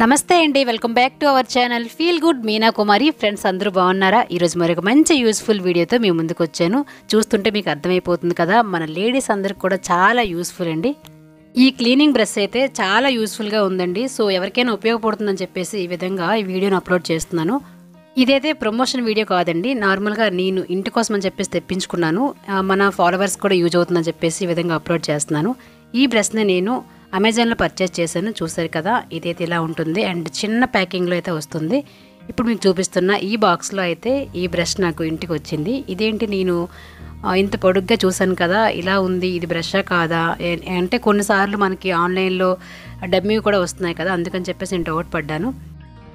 నమస్తే అండి welcome back to our channel. Feel good Meena Kumari friends అందరూ బాగున్నారా? ఈరోజు మరొక మంచి యూస్ఫుల్ వీడియోతో మీ ముందుకు వచ్చాను. చూస్తుంటే మీకు అర్థమైపోతుంది కదా మన లేడీస్ అందరికి కూడా చాలా యూస్ఫుల్ అండి. ఈ క్లీనింగ్ బ్రష్ అయితే చాలా యూస్ఫుల్గా ఉందండి. సో ఎవరికైనా ఉపయోగపడుతుందని చెప్పేసి ఈ విధంగా ఈ వీడియోను అప్లోడ్ చేస్తున్నాను. ఇదైతే ప్రమోషన్ వీడియో కాదండి. నార్మల్గా నేను ఇంటి కోసం అని చెప్పేసి తెప్పించుకున్నాను. మన ఫాలోవర్స్ కూడా యూజ్ అవుతుందని చెప్పేసి ఈ విధంగా అప్లోడ్ చేస్తున్నాను. ఈ బ్రష్ని నేను అమెజాన్లో పర్చేస్ చేశాను చూసారు కదా ఇదైతే ఇలా ఉంటుంది. అండ్ చిన్న ప్యాకింగ్లో అయితే వస్తుంది. ఇప్పుడు మీకు చూపిస్తున్న ఈ బాక్స్లో అయితే ఈ బ్రష్ నాకు ఇంటికి వచ్చింది. ఇదేంటి నేను ఇంత పొడుగ్గా చూశాను కదా ఇలా ఉంది ఇది బ్రషా కాదా? అంటే కొన్నిసార్లు మనకి ఆన్లైన్లో డమ్మీ కూడా వస్తున్నాయి కదా అందుకని చెప్పేసి నేను డౌట్ పడ్డాను.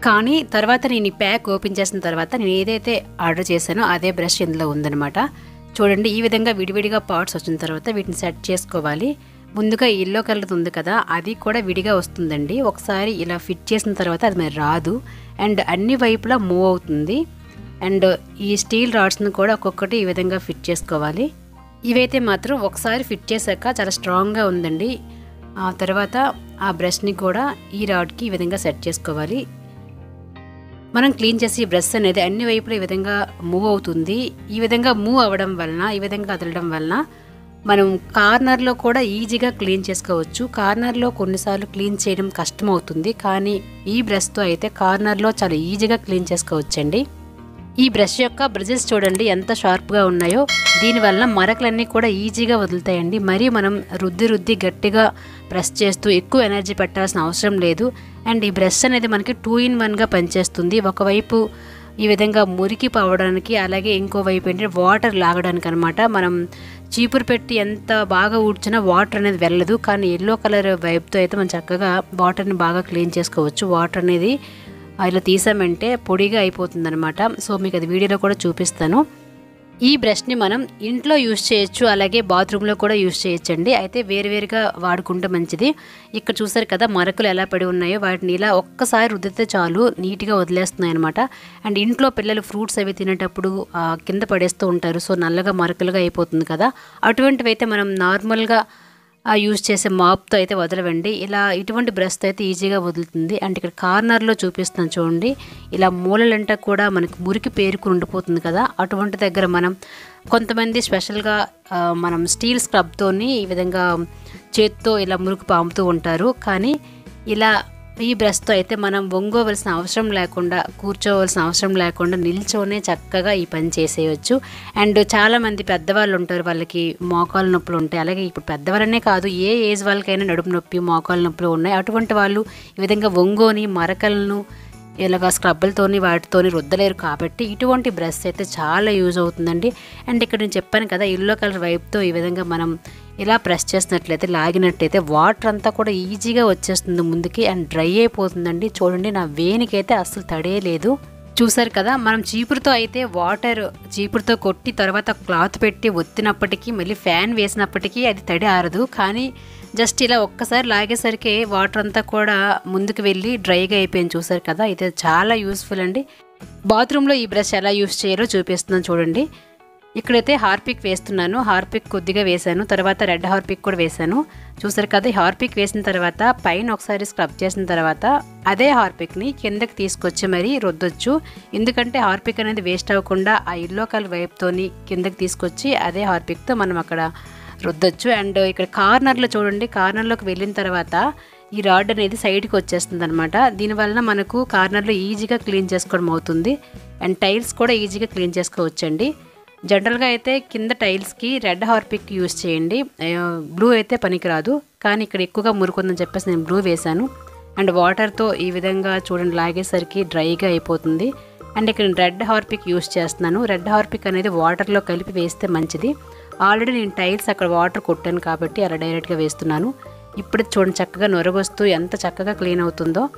కానీ తర్వాత నేను ఈ ప్యాక్ ఓపెన్ చేసిన తర్వాత నేను ఏదైతే ఆర్డర్ చేశానో అదే బ్రష్ ఇందులో ఉందనమాట చూడండి ఈ విధంగా విడివిడిగా పార్ట్స్ వచ్చిన తర్వాత వీటిని సెట్ చేసుకోవాలి. ముందుగా ఎల్లో కలర్ ఉంది కదా అది కూడా విడిగా వస్తుందండి. ఒకసారి ఇలా ఫిట్ చేసిన తర్వాత అది మరి రాదు. అండ్ అన్ని వైపులా మూవ్ అవుతుంది. అండ్ ఈ స్టీల్ రాడ్స్ని కూడా ఒక్కొక్కటి ఈ విధంగా ఫిట్ చేసుకోవాలి. ఇవైతే మాత్రం ఒకసారి ఫిట్ చేశాక చాలా స్ట్రాంగ్గా ఉందండి. ఆ తర్వాత ఆ బ్రష్ని కూడా ఈ రాడ్కి ఈ విధంగా సెట్ చేసుకోవాలి. మనం క్లీన్ చేసి ఈ బ్రష్ అనేది అన్ని వైపులా ఈ విధంగా మూవ్ అవుతుంది. ఈ విధంగా మూవ్ అవ్వడం వలన ఈ విధంగా కదలడం వలన మనం కార్నర్లో కూడా ఈజీగా క్లీన్ చేసుకోవచ్చు. కార్నర్లో కొన్నిసార్లు క్లీన్ చేయడం కష్టం అవుతుంది కానీ ఈ బ్రష్తో అయితే కార్నర్లో చాలా ఈజీగా క్లీన్ చేసుకోవచ్చండి. ఈ బ్రష్ యొక్క బ్రజెస్ చూడండి ఎంత షార్ప్గా ఉన్నాయో. దీనివల్ల మరకలన్నీ కూడా ఈజీగా వదులుతాయండి. మరీ మనం రుద్ది రుద్ది గట్టిగా ప్రెస్ చేస్తూ ఎక్కువ ఎనర్జీ పెట్టాల్సిన అవసరం లేదు. అండ్ ఈ బ్రష్ అనేది మనకి టూ ఇన్ వన్గా పనిచేస్తుంది. ఒకవైపు ఈ విధంగా మురికి పోవడానికి అలాగే ఇంకో వైపు ఏంటంటే వాటర్ లాగడానికి అనమాట మనం చీపురు పెట్టి ఎంత బాగా ఊడ్చినా వాటర్ అనేది వెళ్ళదు. కానీ ఎల్లో కలర్ వైపుతో అయితే మనం చక్కగా వాటర్ని బాగా క్లీన్ చేసుకోవచ్చు. వాటర్ అనేది ఇలా తీసామంటే పొడిగా అయిపోతుంది అనమాట సో మీకు అది వీడియోలో కూడా చూపిస్తాను. ఈ బ్రష్ని మనం ఇంట్లో యూస్ చేయొచ్చు అలాగే బాత్రూంలో కూడా యూస్ చేయొచ్చండి. అయితే వేరువేరుగా వాడుకుంటే మంచిది. ఇక్కడ చూసారు కదా మరకలు ఎలా పడి ఉన్నాయో వాటిని ఇలా ఒక్కసారి రుద్దితే చాలు నీట్గా వదిలేస్తున్నాయి అనమాట అండ్ ఇంట్లో పిల్లలు ఫ్రూట్స్ అవి తినేటప్పుడు కింద పడేస్తూ ఉంటారు. సో నల్లగా మరకలుగా అయిపోతుంది కదా. అటువంటివి అయితే మనం నార్మల్గా యూజ్ చేసే మాప్తో అయితే వదలవండి. ఇలా ఇటువంటి బ్రష్తో అయితే ఈజీగా వదులుతుంది. అండ్ ఇక్కడ కార్నర్లో చూపిస్తున్నాను చూడండి. ఇలా మూలలంట కూడా మనకు మురికి పేరుకు ఉండిపోతుంది కదా. అటువంటి దగ్గర మనం కొంతమంది స్పెషల్గా మనం స్టీల్ స్క్రబ్తోని ఈ విధంగా చేత్తో ఇలా మురికి పాముతూ ఉంటారు. కానీ ఇలా ఈ బ్రష్తో అయితే మనం వంగోవలసిన అవసరం లేకుండా కూర్చోవలసిన అవసరం లేకుండా నిల్చోనే చక్కగా ఈ పని చేసేయచ్చు. అండ్ చాలామంది పెద్దవాళ్ళు ఉంటారు వాళ్ళకి మోకాలు నొప్పులు ఉంటాయి. అలాగే ఇప్పుడు పెద్దవాళ్ళనే కాదు ఏ ఏజ్ వాళ్ళకైనా నడుపు నొప్పి మోకాలు నొప్పులు ఉన్నాయి. అటువంటి వాళ్ళు ఈ విధంగా వంగోని మరకలను ఇలాగ స్క్రబ్బులతోని వాటితోని రుద్దలేరు కాబట్టి ఇటువంటి బ్రష్ అయితే చాలా యూజ్ అవుతుందండి. అండ్ ఇక్కడ నేను చెప్పాను కదా ఎల్లో కలర్ వైపుతో ఈ విధంగా మనం ఇలా ప్రెస్ చేసినట్లయితే లాగినట్టయితే వాటర్ అంతా కూడా ఈజీగా వచ్చేస్తుంది ముందుకి అండ్ డ్రై అయిపోతుందండి. చూడండి నా వేనికైతే అస్సలు తడే లేదు. చూసారు కదా మనం చీపురుతో అయితే వాటర్ చీపురుతో కొట్టి తర్వాత క్లాత్ పెట్టి ఒత్తినప్పటికీ మళ్ళీ ఫ్యాన్ వేసినప్పటికీ అది తడి ఆరదు. కానీ జస్ట్ ఇలా ఒక్కసారి లాగేసరికి వాటర్ అంతా కూడా ముందుకు వెళ్ళి డ్రైగా అయిపోయింది చూసారు కదా. ఇది చాలా యూస్ఫుల్ అండి. బాత్రూంలో ఈ బ్రష్ ఎలా యూస్ చేయాలో చూపిస్తున్నాను చూడండి. ఇక్కడైతే హార్పిక్ వేస్తున్నాను. హార్పిక్ కొద్దిగా వేశాను. తర్వాత రెడ్ హార్పిక్ కూడా వేశాను. చూసారు కదా హార్పిక్ వేసిన తర్వాత పైన ఒకసారి స్క్రబ్ చేసిన తర్వాత అదే హార్పిక్ని కిందకి తీసుకొచ్చి మరీ రుద్దొచ్చు. ఎందుకంటే హార్పిక్ అనేది వేస్ట్ అవ్వకుండా ఆ ఇల్లో కలర్ వైపుతోని కిందకి తీసుకొచ్చి అదే హార్పిక్తో మనం అక్కడ రుద్దొచ్చు. అండ్ ఇక్కడ కార్నర్లో చూడండి కార్నర్లోకి వెళ్ళిన తర్వాత ఈ రాడ్ అనేది సైడ్కి వచ్చేస్తుంది అనమాట దీనివల్ల మనకు కార్నర్లో ఈజీగా క్లీన్ చేసుకోవడం అవుతుంది. అండ్ టైల్స్ కూడా ఈజీగా క్లీన్ చేసుకోవచ్చండి. జనరల్గా అయితే కింద టైల్స్కి రెడ్ హార్పిక్ యూస్ చేయండి. బ్లూ అయితే పనికిరాదు. కానీ ఇక్కడ ఎక్కువగా మురుకుందని చెప్పేసి నేను బ్లూ వేశాను. అండ్ వాటర్తో ఈ విధంగా చూడండి లాగేసరికి డ్రైగా అయిపోతుంది. అండ్ ఇక్కడ రెడ్ హార్పిక్ యూస్ చేస్తున్నాను. రెడ్ హార్పిక్ అనేది వాటర్లో కలిపి వేస్తే మంచిది. ఆల్రెడీ నేను టైల్స్ అక్కడ వాటర్ కొట్టాను కాబట్టి అలా డైరెక్ట్గా వేస్తున్నాను. ఇప్పుడు చూడండి చక్కగా నొరగొస్తూ ఎంత చక్కగా క్లీన్ అవుతుందో.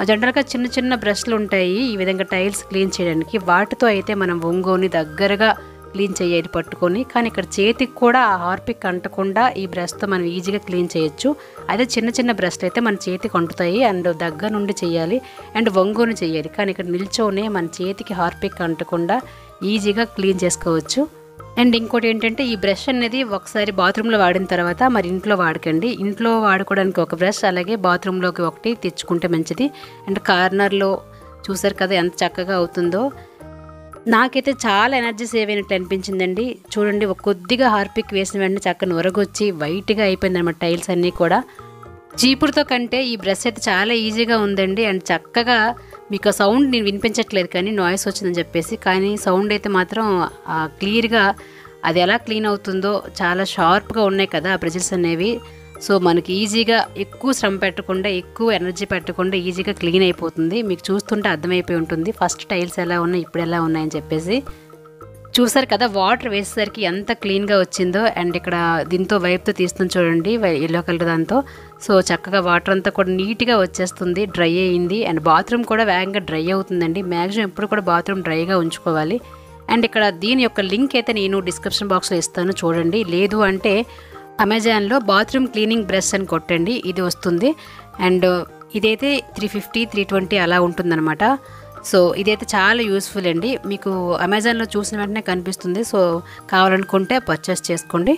ఆ జనరల్గా చిన్న చిన్న బ్రష్లు ఉంటాయి. ఈ విధంగా టైల్స్ క్లీన్ చేయడానికి వాటితో అయితే మనం ఒంగోని దగ్గరగా క్లీన్ చేయాలి పట్టుకొని. కానీ ఇక్కడ చేతికి కూడా ఆ హార్పిక్ అంటకుండా ఈ బ్రష్తో మనం ఈజీగా క్లీన్ చేయొచ్చు. అదే చిన్న చిన్న బ్రష్లు అయితే మన చేతికి అంటుతాయి. అండ్ దగ్గర నుండి చేయాలి. అండ్ ఒంగోని చేయాలి. కానీ ఇక్కడ నిల్చోనే మన చేతికి హార్పిక్ అంటకుండా ఈజీగా క్లీన్ చేసుకోవచ్చు. అండ్ ఇంకోటి ఏంటంటే ఈ బ్రష్ అనేది ఒకసారి బాత్రూంలో వాడిన తర్వాత మరి ఇంట్లో వాడకండి. ఇంట్లో వాడుకోవడానికి ఒక బ్రష్ అలాగే బాత్రూంలోకి ఒకటి తెచ్చుకుంటే మంచిది. అండ్ కార్నర్లో చూసారు కదా ఎంత చక్కగా అవుతుందో. నాకైతే చాలా ఎనర్జీ సేవ్ అయినట్లు అనిపించిందండి. చూడండి ఒక కొద్దిగా హార్పిక్ వేసిన వెంటనే చక్కని ఉరగొచ్చి వైట్గా అయిపోయింది అనమాట టైల్స్ అన్నీ కూడా. చీపుడుతో కంటే ఈ బ్రష్ అయితే చాలా ఈజీగా ఉందండి. అండ్ చక్కగా మీకు ఆ సౌండ్ నేను వినిపించట్లేదు కానీ నాయిస్ వచ్చిందని చెప్పేసి కానీ సౌండ్ అయితే మాత్రం క్లియర్గా అది ఎలా క్లీన్ అవుతుందో చాలా షార్ప్గా ఉన్నాయి కదా ఆ బ్రషెస్ అనేవి. సో మనకి ఈజీగా ఎక్కువ శ్రమ పెట్టకుండా ఎక్కువ ఎనర్జీ పెట్టకుండా ఈజీగా క్లీన్ అయిపోతుంది. మీకు చూస్తుంటే అర్థమైపోయి ఉంటుంది. ఫస్ట్ టైల్స్ ఎలా ఉన్నాయి ఇప్పుడు ఎలా ఉన్నాయని చెప్పేసి. చూసారు కదా వాటర్ వేసేసరికి ఎంత క్లీన్గా వచ్చిందో అండ్ ఇక్కడ దీంతో వైపుతో తీస్తుంది చూడండి ఎల్లో కలర్ దాంతో. సో చక్కగా వాటర్ అంతా కూడా నీట్గా వచ్చేస్తుంది డ్రై అయ్యింది అండ్ బాత్రూమ్ కూడా వేగంగా డ్రై అవుతుందండి. మ్యాక్సిమం ఎప్పుడు కూడా బాత్రూమ్ డ్రైగా ఉంచుకోవాలి. అండ్ ఇక్కడ దీని యొక్క లింక్ అయితే నేను డిస్క్రిప్షన్ బాక్స్లో ఇస్తాను చూడండి. లేదు అంటే అమెజాన్లో బాత్రూమ్ క్లీనింగ్ బ్రష్ అని కొట్టండి ఇది వస్తుంది. అండ్ ఇదైతే త్రీ ఫిఫ్టీ త్రీ ట్వంటీ అలా ఉంటుందన్నమాట. సో ఇదైతే చాలా యూస్ఫుల్ అండి. మీకు అమెజాన్లో చూసిన వెంటనే కనిపిస్తుంది. సో కావాలనుకుంటే పర్చేస్ చేసుకోండి.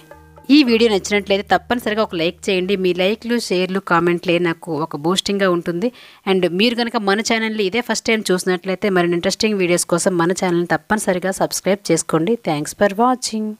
ఈ వీడియో నచ్చినట్లయితే తప్పనిసరిగా ఒక లైక్ చేయండి. మీ లైక్లు షేర్లు కామెంట్లే నాకు ఒక బూస్టింగ్గా ఉంటుంది. అండ్ మీరు కనుక మన ఛానల్ని ఇదే ఫస్ట్ టైం చూసినట్లయితే మరిన్ని ఇంట్రెస్టింగ్ వీడియోస్ కోసం మన ఛానల్ని తప్పనిసరిగా సబ్స్క్రైబ్ చేసుకోండి. Thanks for watching